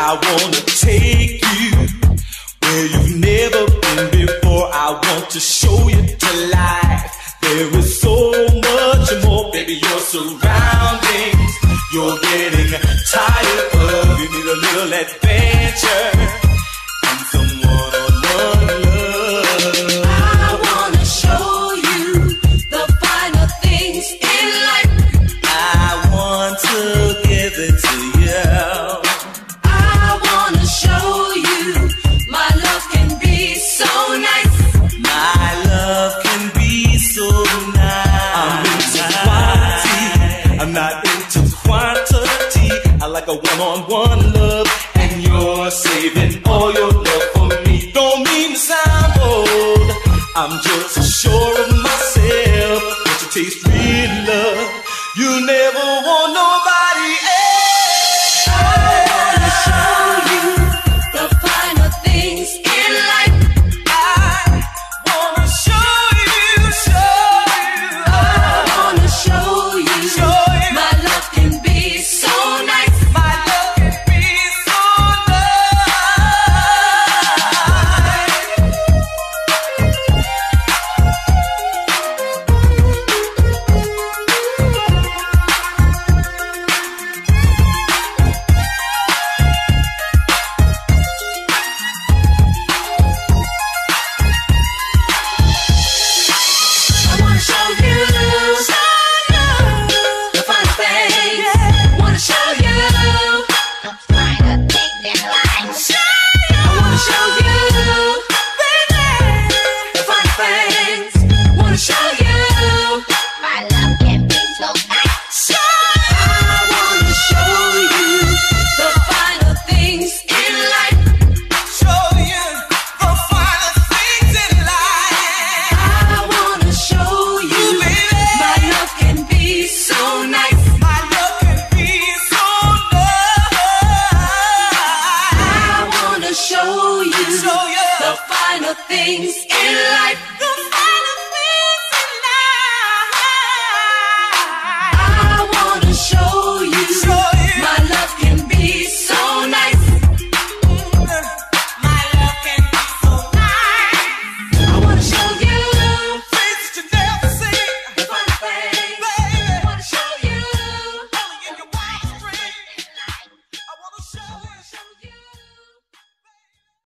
I wanna take you where you've never been before. I want to show you to life. There is so much more, baby. Your surroundings, you're getting tired of. You need a little adventure. Like a one-on-one love, and you're saving all your love for me. Don't mean to sound old. I'm just sure of myself. But you taste real love. You never want show you the finer things in life.